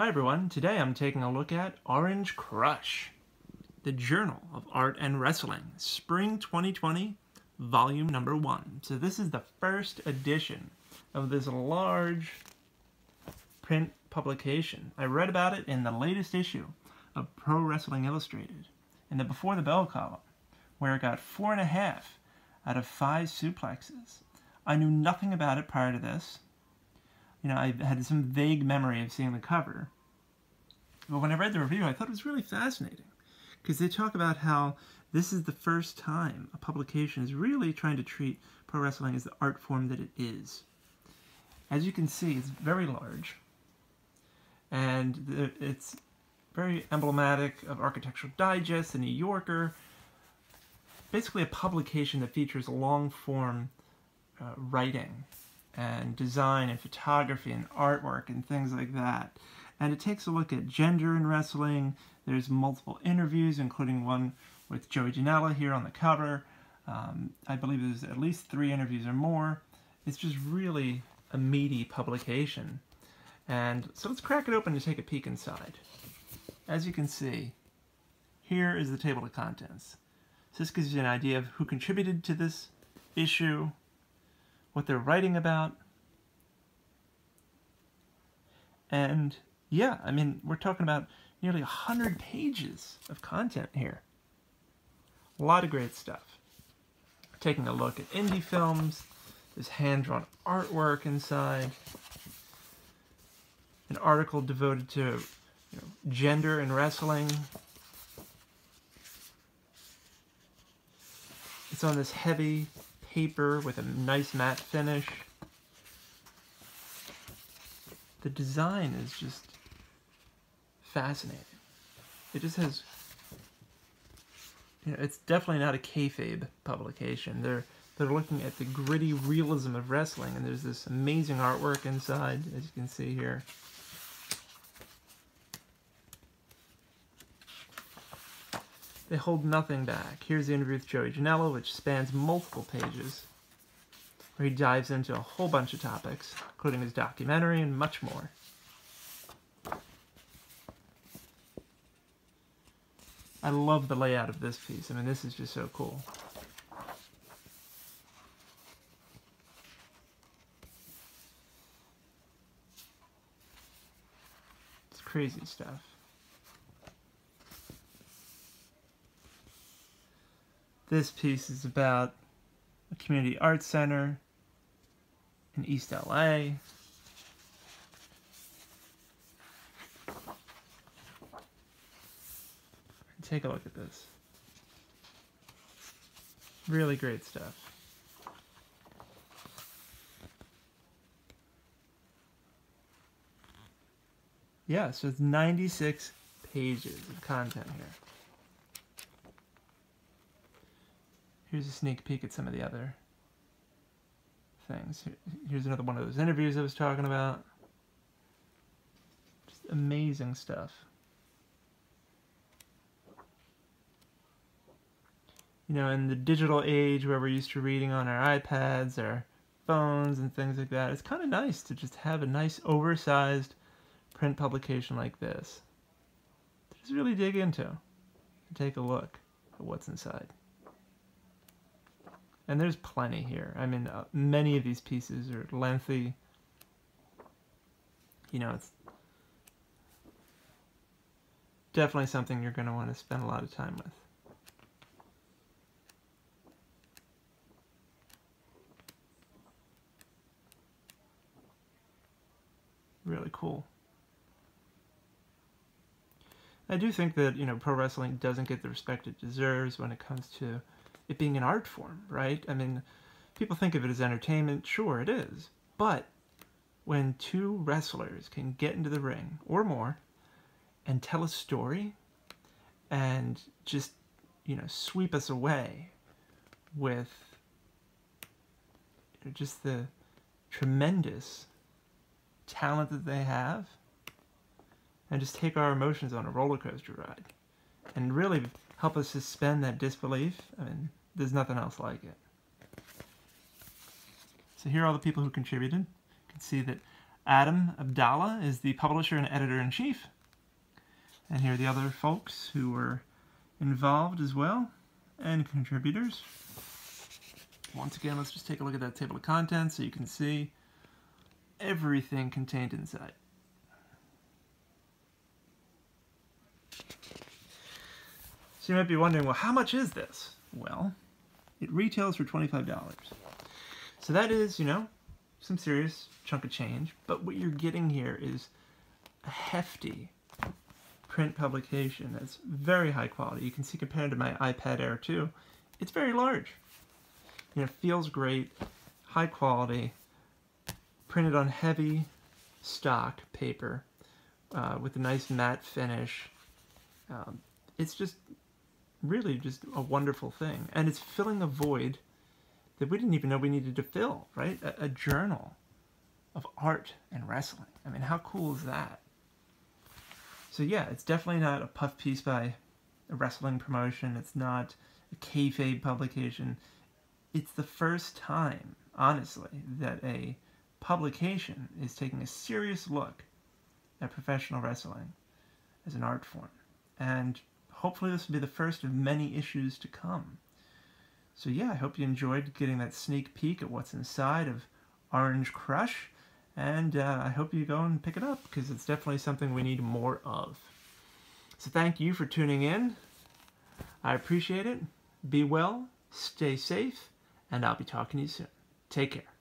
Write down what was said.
Hi everyone, today I'm taking a look at Orange Crush, the Journal of Art and Wrestling, Spring 2020, Volume Number 1. So this is the first edition of this large print publication. I read about it in the latest issue of Pro Wrestling Illustrated, in the Before the Bell column, where it got four and a half out of five suplexes. I knew nothing about it prior to this, you know, I had some vague memory of seeing the cover. But when I read the review, I thought it was really fascinating because they talk about how this is the first time a publication is really trying to treat pro wrestling as the art form that it is. As you can see, it's very large, and it's very emblematic of Architectural Digest, The New Yorker, basically a publication that features long-form uh, writing and design and photography and artwork and things like that. And it takes a look at gender in wrestling. There's multiple interviews, including one with Joey Janela here on the cover. Um, I believe there's at least three interviews or more. It's just really a meaty publication. And so let's crack it open to take a peek inside. As you can see, here is the table of contents. So this gives you an idea of who contributed to this issue, what they're writing about. And yeah, I mean, we're talking about nearly 100 pages of content here. A lot of great stuff. Taking a look at indie films, there's hand-drawn artwork inside, an article devoted to you know, gender and wrestling. It's on this heavy paper with a nice matte finish. The design is just fascinating. It just has, you know, it's definitely not a kayfabe publication. They're they're looking at the gritty realism of wrestling, and there's this amazing artwork inside, as you can see here. They hold nothing back. Here's the interview with Joey Janela, which spans multiple pages, where he dives into a whole bunch of topics, including his documentary and much more. I love the layout of this piece. I mean, this is just so cool. It's crazy stuff. This piece is about a community arts center in East LA. Take a look at this. Really great stuff. Yeah, so it's 96 pages of content here. Here's a sneak peek at some of the other things. Here's another one of those interviews I was talking about. Just amazing stuff. You know, in the digital age where we're used to reading on our iPads or phones and things like that, it's kind of nice to just have a nice oversized print publication like this. To just really dig into and take a look at what's inside. And there's plenty here. I mean, uh, many of these pieces are lengthy. You know, it's definitely something you're going to want to spend a lot of time with. Really cool. I do think that, you know, pro wrestling doesn't get the respect it deserves when it comes to it being an art form, right? I mean, people think of it as entertainment. Sure, it is. But when two wrestlers can get into the ring or more and tell a story and just, you know, sweep us away with just the tremendous talent that they have and just take our emotions on a roller coaster ride and really help us suspend that disbelief. I mean, there's nothing else like it. So here are all the people who contributed. You can see that Adam Abdallah is the publisher and editor-in-chief. And here are the other folks who were involved as well, and contributors. Once again, let's just take a look at that table of contents so you can see everything contained inside. So you might be wondering, well, how much is this? Well, it retails for $25. So that is, you know, some serious chunk of change, but what you're getting here is a hefty print publication that's very high quality. You can see compared to my iPad Air 2, it's very large. You know, it feels great, high quality, printed on heavy stock paper uh, with a nice matte finish. Um, it's just really just a wonderful thing. And it's filling a void that we didn't even know we needed to fill, right? A, a journal of art and wrestling. I mean, how cool is that? So yeah, it's definitely not a puff piece by a wrestling promotion. It's not a kayfabe publication. It's the first time, honestly, that a publication is taking a serious look at professional wrestling as an art form. And hopefully this will be the first of many issues to come. So yeah, I hope you enjoyed getting that sneak peek at what's inside of Orange Crush, and uh, I hope you go and pick it up, because it's definitely something we need more of. So thank you for tuning in. I appreciate it. Be well, stay safe, and I'll be talking to you soon. Take care.